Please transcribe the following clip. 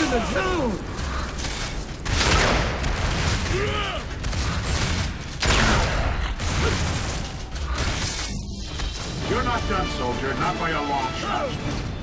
the zone! You're not done, soldier. Not by a long shot.